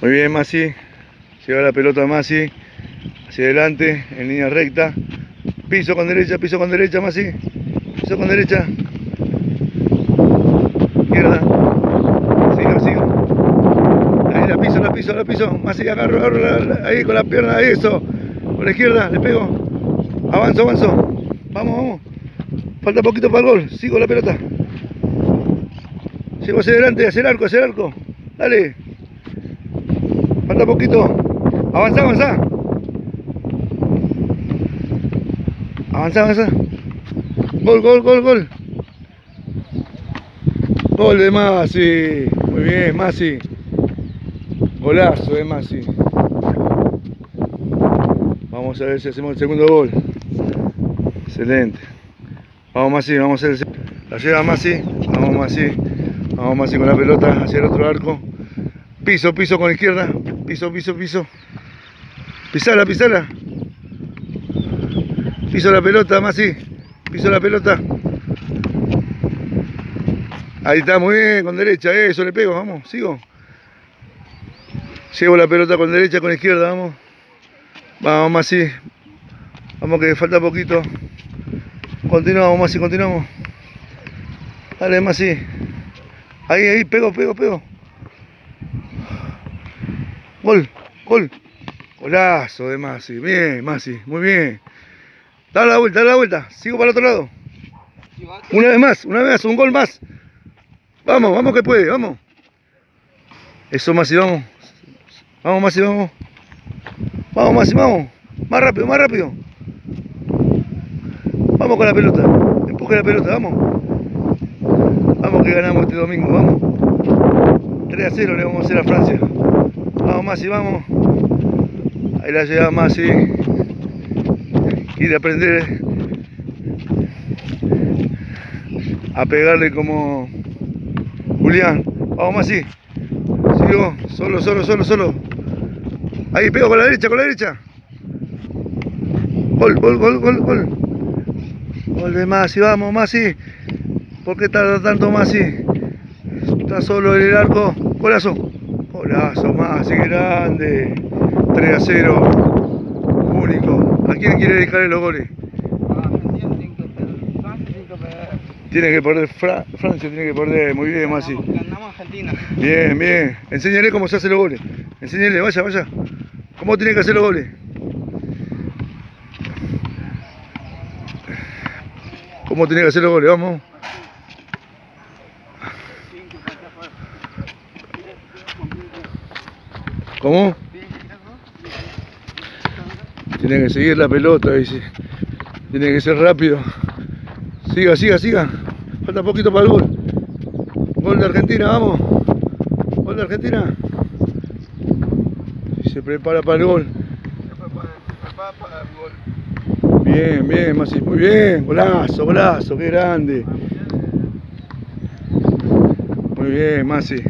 Muy bien, Masi. Lleva la pelota Masi. Hacia adelante, en línea recta. Piso con derecha, piso con derecha, Masi. Piso con derecha. Izquierda. Siga, siga. Ahí la piso, la piso, la piso. Masi, agarro, agarro la- ahí con la pierna, eso. Con la izquierda, le pego. Avanzo, avanzo. Vamos, vamos. Falta poquito para el gol. Sigo la pelota. Llego hacia adelante, hacia el arco, hacia el arco. Dale. Falta poquito. Avanza, avanza. Avanza, avanza. Gol, gol, gol, gol. Gol de Masi. Muy bien, Masi. Golazo de Masi. Vamos a ver si hacemos el segundo gol. Excelente. Vamos Masi, vamos a hacer el La lleva Masi. Vamos Masi. Vamos Masi con la pelota hacia el otro arco. Piso, piso con la izquierda. Piso, piso, piso. Pisala, pisala. Piso la pelota, Masi. Piso la pelota. Ahí está, muy bien, con derecha. Eso, le pego, vamos, sigo. Llevo la pelota con derecha, con izquierda, vamos. Vamos, Masi. Vamos que falta poquito. Continuamos, Masi, continuamos. Dale, Masi. Ahí, ahí, pego, pego, pego. Gol, gol. Golazo de Masi. Bien, Masi, muy bien. Dale la vuelta, dale la vuelta. Sigo para el otro lado. Una vez más, una vez más, un gol más. Vamos, vamos que puede, vamos. Eso, Masi, vamos. Vamos, Masi, vamos. Vamos, Masi, vamos. Más rápido, más rápido. Vamos con la pelota. Empuje la pelota, vamos. Vamos que ganamos este domingo, vamos. 3 a 0 le vamos a hacer a Francia. Vamos, Masi, vamos. Ahí la lleva Masi. Quiere aprender a pegarle como Julián. Vamos, Masi. Sigo, solo, solo, solo, solo. Ahí pego con la derecha, con la derecha. Gol, gol, gol, gol, gol. De Masi, vamos, Masi. ¿Por qué tarda tanto Masi? Está solo en el arco. Golazo. Golazo, Masi, grande. 3 a 0. Único. ¿A quién quiere dedicarle los goles? Tiene que perder Fra- Francia, tiene que perder. Muy bien, Masi. Ganamos Argentina. Bien, bien. Enséñale cómo se hacen los goles. Enséñale, vaya, vaya. ¿Cómo tiene que hacer los goles? ¿Cómo tiene que hacer los goles? Vamos. ¿Cómo? Tiene que seguir la pelota, dice. Tiene que ser rápido. Siga, siga, siga. Falta poquito para el gol. Gol de Argentina, vamos. Gol de Argentina. Y se prepara para el gol. Bien, bien, Masi. Muy bien. Golazo, golazo. Qué grande. Muy bien, Masi.